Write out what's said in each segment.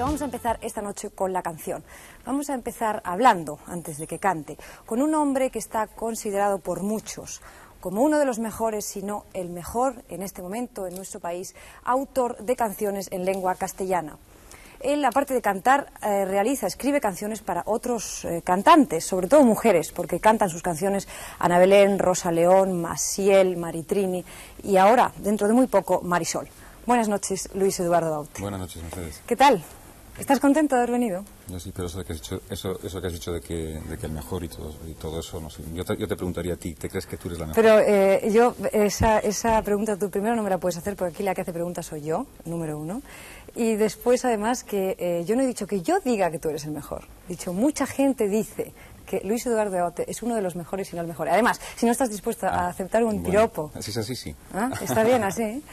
Pero vamos a empezar esta noche con la canción. Vamos a empezar hablando, antes de que cante, con un hombre que está considerado por muchos como uno de los mejores, si no el mejor en este momento en nuestro país, autor de canciones en lengua castellana. Él, aparte de cantar, eh, realiza, escribe canciones para otros eh, cantantes, sobre todo mujeres, porque cantan sus canciones Ana Belén, Rosa León, Masiel, Maritrini y ahora, dentro de muy poco, Marisol. Buenas noches, Luis Eduardo Aute. Buenas noches, Mercedes. ¿Qué tal? ¿Estás contento de haber venido? Yo sí, pero eso que has dicho, eso, eso que has dicho de, que, de que el mejor y todo, y todo eso, no sé. Yo te, yo te preguntaría a ti, ¿te crees que tú eres la mejor? Pero eh, yo, esa, esa pregunta tú primero no me la puedes hacer porque aquí la que hace preguntas soy yo, número uno. Y después, además, que eh, yo no he dicho que yo diga que tú eres el mejor. He dicho, mucha gente dice que Luis Eduardo Aote es uno de los mejores y no el mejor. Además, si no estás dispuesto a Ah, aceptar un bueno, piropo... Así es así, sí. ¿Ah? Está bien así.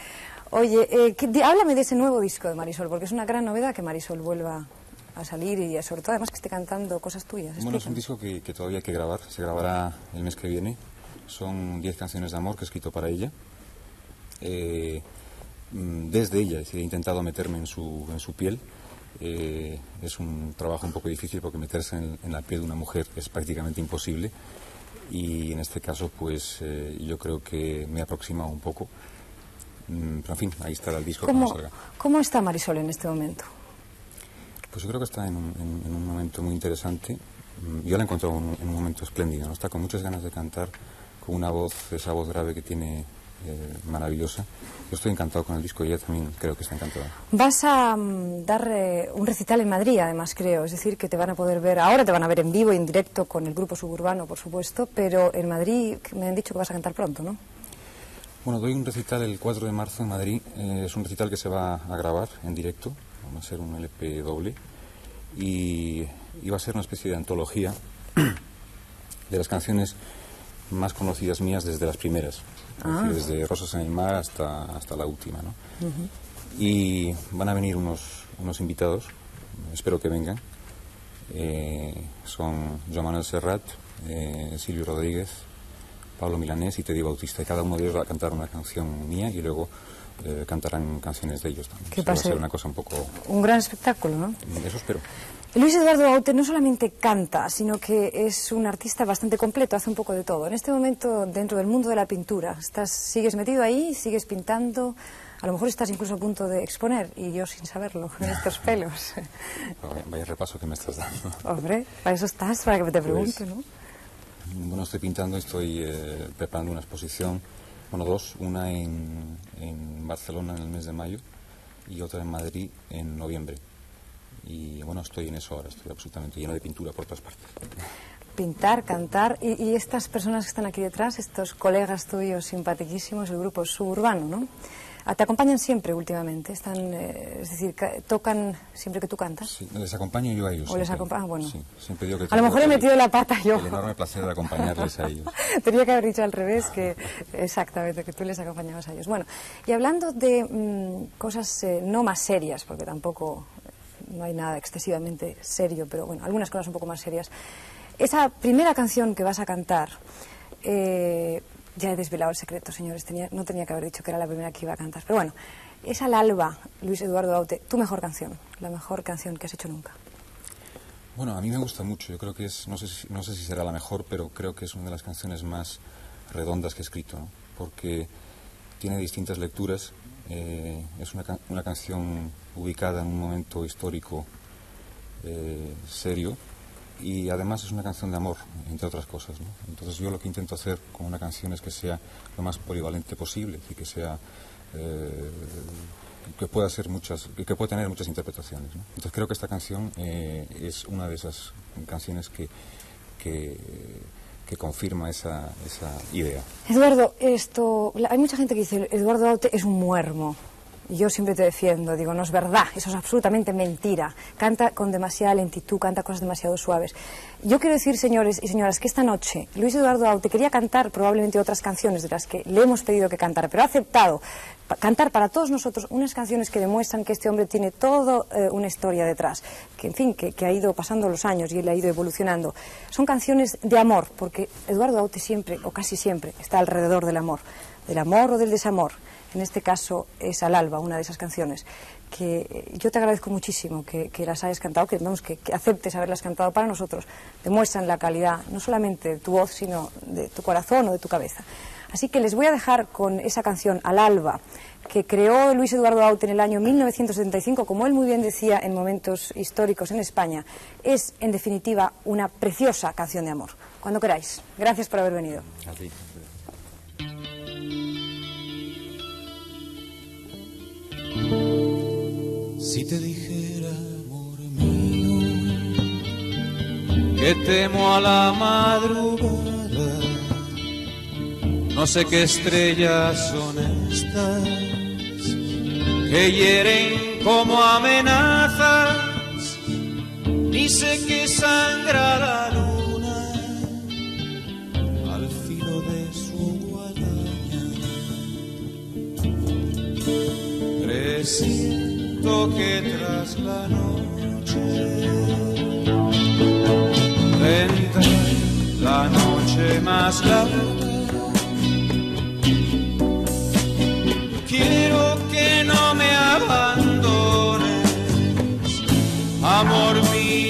Oye, eh, que- di- háblame de ese nuevo disco de Marisol, porque es una gran novedad que Marisol vuelva a salir y sobre todo además que esté cantando cosas tuyas. Bueno, es un disco que, que todavía hay que grabar, se grabará el mes que viene. Son 10 canciones de amor que he escrito para ella. Eh, mm, desde ella, he intentado meterme en su, en su piel. Eh, es un trabajo un poco difícil porque meterse en, en la piel de una mujer es prácticamente imposible. Y en este caso, pues eh, yo creo que me he aproximado un poco. Mm, pero en fin, ahí estará el disco ¿Cómo, salga. ¿Cómo está Marisol en este momento? Pues yo creo que está en un, en- en un momento muy interesante. Mm, Yo la he encontrado en un, en un momento espléndido, ¿no? Está con muchas ganas de cantar, con una voz, esa voz grave que tiene eh, maravillosa. Yo estoy encantado con el disco y ella también creo que está encantada. Vas a mm, dar eh, un recital en Madrid, además, creo. Es decir, que te van a poder ver, ahora te van a ver en vivo y en directo con el grupo suburbano, por supuesto, pero en Madrid me han dicho que vas a cantar pronto, ¿no? Bueno, doy un recital el 4 de marzo en Madrid. Eh, es un recital que se va a grabar en directo. Va a ser un LP doble. Y, y va a ser una especie de antología de las canciones más conocidas mías desde las primeras. Decir, desde Rosas en el Mar hasta, hasta la última. ¿no? Y van a venir unos, unos invitados. Espero que vengan. Eh, son Joan Manuel Serrat, eh, Silvio Rodríguez, Pablo Milanés y Teddy Bautista. Y cada uno de ellos va a cantar una canción mía y luego eh, cantarán canciones de ellos también. O sea, va a pase- ser una cosa un poco... Un gran espectáculo, ¿no? Eso espero. Luis Eduardo Aute no solamente canta, sino que es un artista bastante completo, hace un poco de todo. En este momento, dentro del mundo de la pintura, estás, sigues metido ahí, sigues pintando, a lo mejor estás incluso a punto de exponer, y yo sin saberlo, con estos pelos. Vaya, repaso que me estás dando. Hombre, para eso estás, para que te pregunte, Pues- ¿no? Bueno, estoy pintando, estoy eh, preparando una exposición, bueno, dos, una en, en Barcelona en el mes de mayo y otra en Madrid en noviembre. Y bueno, estoy en eso ahora, estoy absolutamente lleno de pintura por todas partes. Pintar, cantar, y, y estas personas que están aquí detrás, estos colegas tuyos simpaticísimos, el grupo suburbano, ¿no? Ah, Te acompañan siempre últimamente, están, eh, es decir, ca- tocan siempre que tú cantas. Sí, les acompaño yo a ellos. O les ah, bueno. Sí, siempre digo que A lo mejor he metido la pata yo. El enorme placer de acompañarles a ellos. Tenía que haber dicho al revés, que exactamente, que tú les acompañabas a ellos. Bueno, y hablando de mm, cosas eh, no más serias, porque tampoco eh, no hay nada excesivamente serio, pero bueno, algunas cosas un poco más serias. Esa primera canción que vas a cantar, eh, ya he desvelado el secreto, señores, tenía- no tenía que haber dicho que era la primera que iba a cantar, pero bueno, es al alba, Luis Eduardo Aute, tu mejor canción, la mejor canción que has hecho nunca. Bueno, a mí me gusta mucho. Yo creo que es, no sé, si, no sé si será la mejor, pero creo que es una de las canciones más redondas que he escrito, porque tiene distintas lecturas. eh, es una, una canción ubicada en un momento histórico eh, serio y además es una canción de amor, entre otras cosas. ¿no? Entonces yo lo que intento hacer con una canción es que sea lo más polivalente posible y que sea eh, que pueda ser muchas que pueda tener muchas interpretaciones. Entonces creo que esta canción eh, es una de esas canciones que que, confirma esa, esa idea. Eduardo, esto, hay mucha gente que dice, Eduardo Aute es un muermo. Yo siempre te defiendo, digo, no es verdad, eso es absolutamente mentira. Canta con demasiada lentitud, canta cosas demasiado suaves. Yo quiero decir, señores y señoras, que esta noche Luis Eduardo Aute quería cantar probablemente otras canciones de las que le hemos pedido que cantara, pero ha aceptado cantar para todos nosotros unas canciones que demuestran que este hombre tiene toda una historia detrás, que en fin, que, que ha ido pasando los años y él ha ido evolucionando. Son canciones de amor, porque Eduardo Aute siempre, o casi siempre, está alrededor del amor, del amor o del desamor. En este caso es Al alba, una de esas canciones. que yo te agradezco muchísimo que, las hayas cantado, que, vamos, que, aceptes haberlas cantado para nosotros. Demuestran la calidad, no solamente de tu voz, sino de tu corazón o de tu cabeza. Así que les voy a dejar con esa canción, Al Alba, que creó Luis Eduardo Aute en el año 1975, como él muy bien decía en momentos históricos en España. Es, en definitiva, una preciosa canción de amor. Cuando queráis. Gracias por haber venido. Si te dijera, amor mío, que temo a la madrugada, no sé qué estrellas son estas que hieren como amenazas, ni sé qué sangra la luna al filo de su guadaña. Que tras la noche vendrá la noche más larga. Quiero que no me abandones, amor mío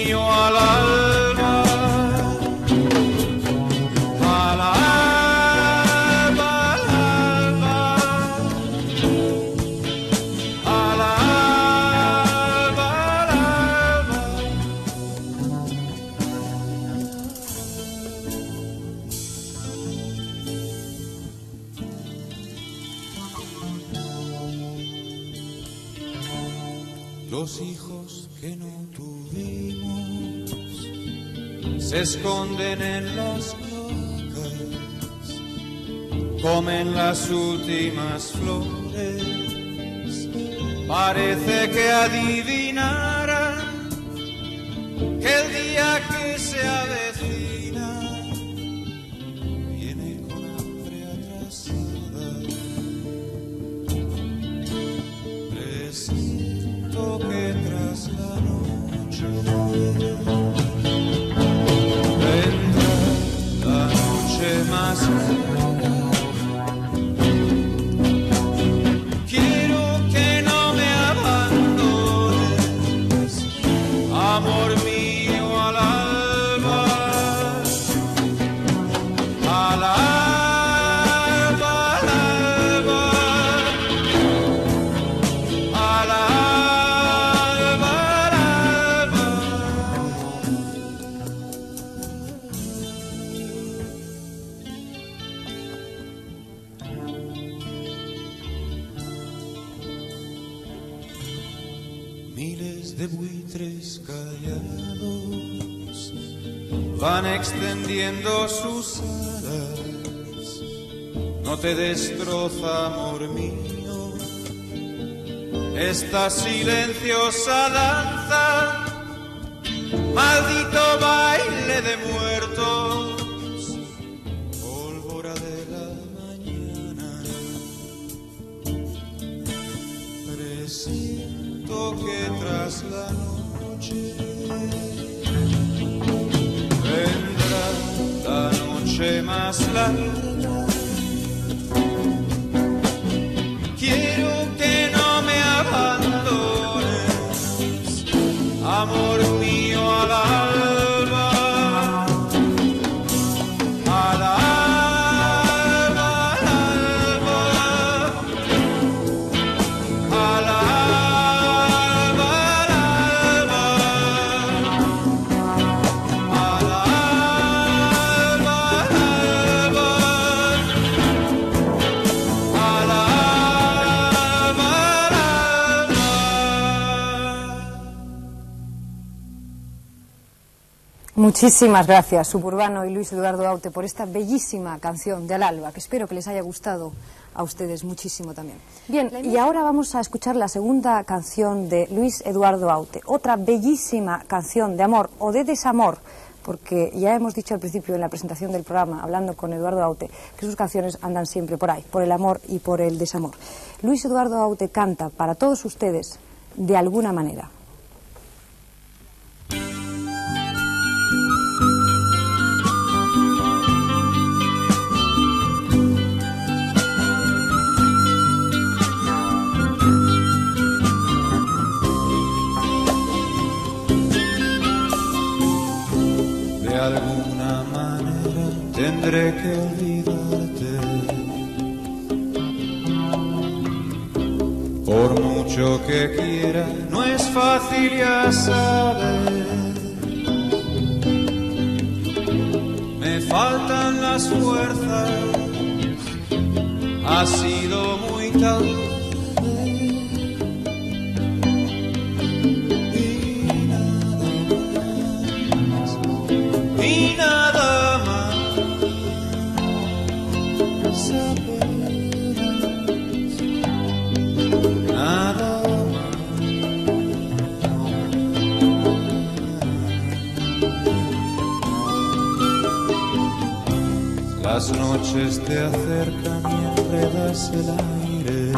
se esconden en las rocas, comen las últimas flores. Parece que adivinaran que el día que se avecina sus alas, no te destroza, amor mío, esta silenciosa danza, maldito baile de muertos, pólvora de la mañana, presiento que tras la noche más larga. Muchísimas gracias, Suburbano y Luis Eduardo Aute, por esta bellísima canción de Al Alba, que espero que les haya gustado a ustedes muchísimo también. Bien, y ahora vamos a escuchar la segunda canción de Luis Eduardo Aute, otra bellísima canción de amor o de desamor, porque ya hemos dicho al principio en la presentación del programa, hablando con Eduardo Aute, que sus canciones andan siempre por ahí, por el amor y por el desamor. Luis Eduardo Aute canta para todos ustedes de alguna manera. Faltan las fuerzas, ha sido muy tarde. Las noches te acercan y enredas el aire.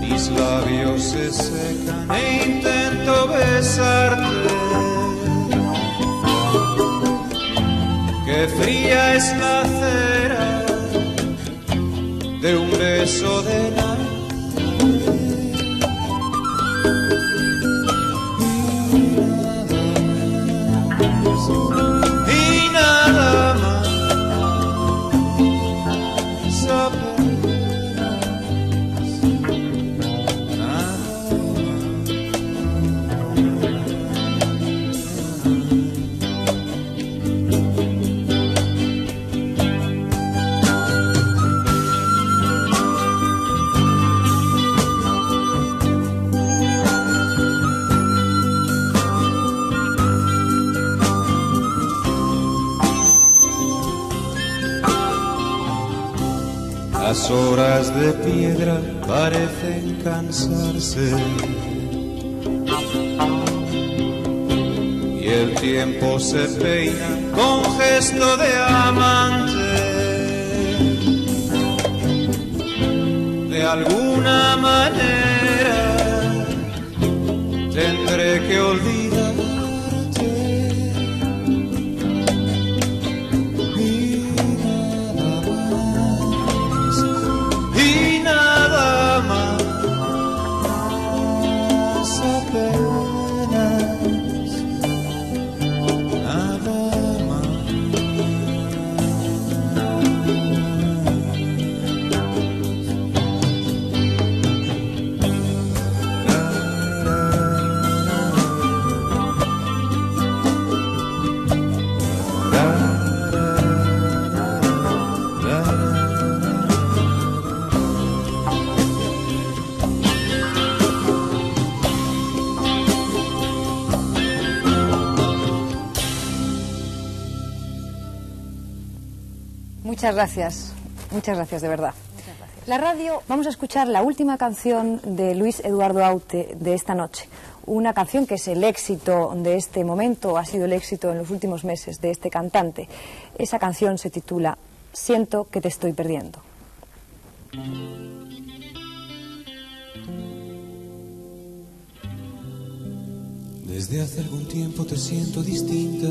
Mis labios se secan e intento besarte. Qué fría es la cera de un beso de la de piedra parecen cansarse. Y el tiempo se peina con gesto de amante. De alguna manera tendré que olvidarte. Muchas gracias, muchas gracias de verdad. La radio, vamos a escuchar la última canción de Luis Eduardo Aute de esta noche. Una canción que es el éxito de este momento, ha sido el éxito en los últimos meses de este cantante. Esa canción se titula Siento que te estoy perdiendo. Desde hace algún tiempo te siento distinta.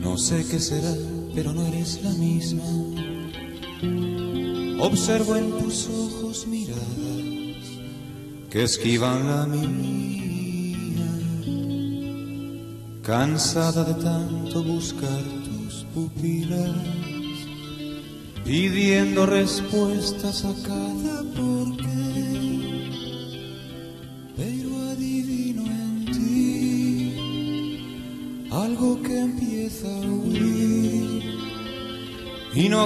No sé qué será, pero no eres la misma. Observo en tus ojos miradas que esquivan la mía. Cansada de tanto buscar tus pupilas, pidiendo respuestas a cada porqué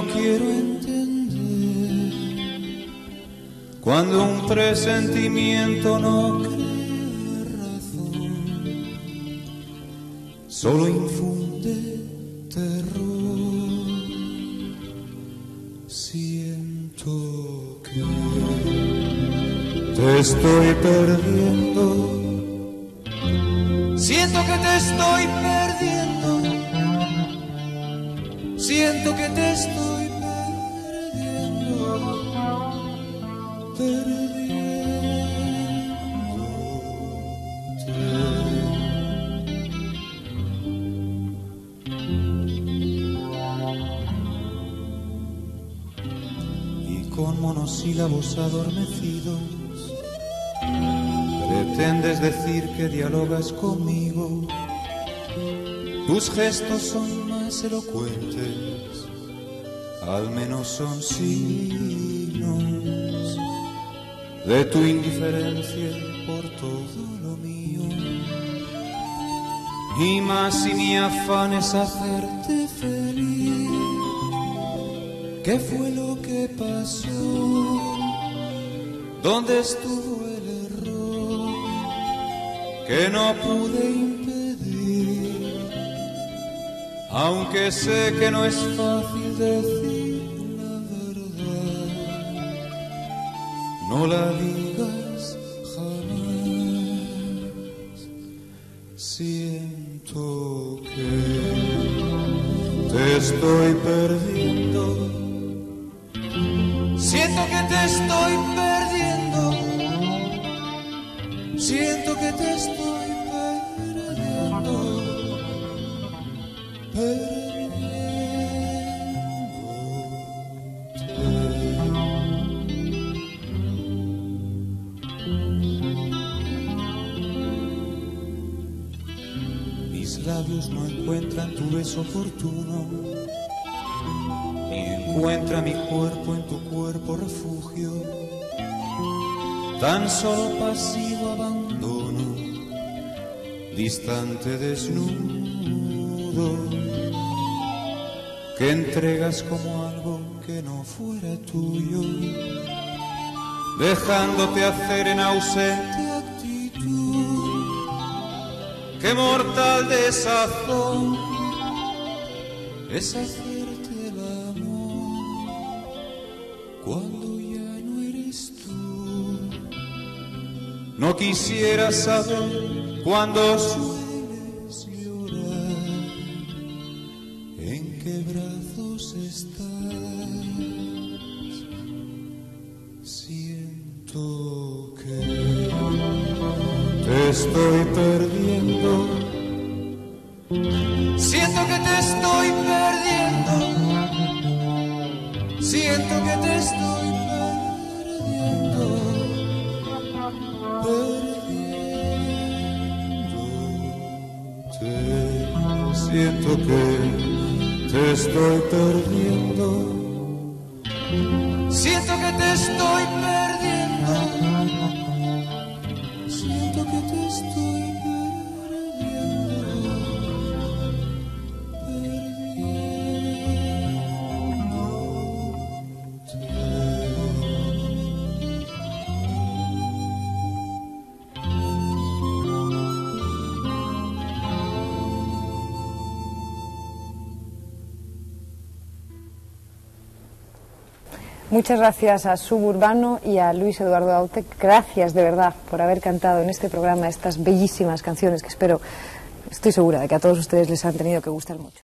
quiero entender cuando un presentimiento no cree razón, solo infunde terror. Siento que te estoy perdiendo. Siento que te estoy perdiendo. Siento que te estoy perdiendo. Perdiendo. y con monosílabos adormecidos pretendes decir que dialogas conmigo. Tus gestos son más elocuentes al menos son signos de tu indiferencia por todo lo mío. Y más si mi afán es hacerte feliz. ¿Qué fue lo que pasó? ¿Dónde estuvo el error que no pude impedir? Aunque sé que no es fácil decir la verdad, no la digas jamás. Siento que te estoy perdiendo. Siento que te estoy perdiendo. Siento que te estoy no encuentran tu beso oportuno, encuentra mi cuerpo en tu cuerpo refugio. Tan solo pasivo abandono, distante desnudo, que entregas como algo que no fuera tuyo, dejándote hacer en ausente Qué mortal desazón es hacerte el amor cuando ya no eres tú. No quisiera saber cuándo sueles llorar, en qué brazos estás. Siento que te estoy perdiendo. Siento que te estoy perdiendo. Siento que te estoy perdiendo. Perdiéndote. Siento que te estoy perdiendo. Muchas gracias a Suburbano y a Luis Eduardo Aute. Gracias de verdad por haber cantado en este programa estas bellísimas canciones que espero, estoy segura de que a todos ustedes les han tenido que gustar mucho.